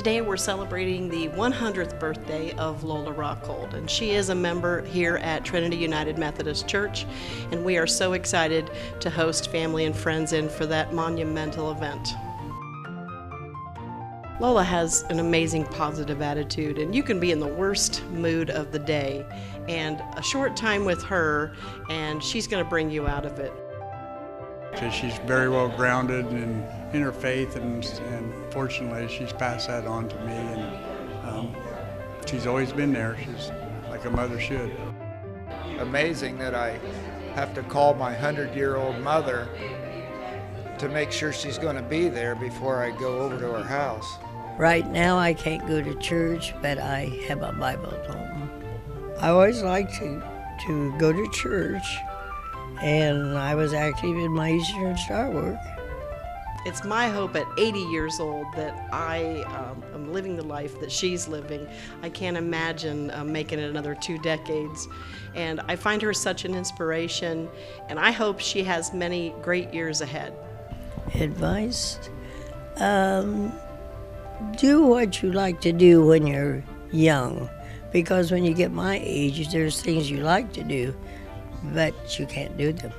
Today we're celebrating the 100th birthday of Lola Rockhold, and she is a member here at Trinity United Methodist Church, and we are so excited to host family and friends in for that monumental event. Lola has an amazing positive attitude, and you can be in the worst mood of the day, and a short time with her, and she's going to bring you out of it. Because she's very well grounded in, in her faith, and, and fortunately, she's passed that on to me. And um, she's always been there. She's like a mother should. Amazing that I have to call my 100 year old mother to make sure she's going to be there before I go over to her house. Right now, I can't go to church, but I have a Bible at home. I always like to, to go to church and I was active in my Eastern Star work. It's my hope at 80 years old that I um, am living the life that she's living. I can't imagine uh, making it another two decades. And I find her such an inspiration, and I hope she has many great years ahead. Advice? Um, do what you like to do when you're young, because when you get my age, there's things you like to do but you can't do them.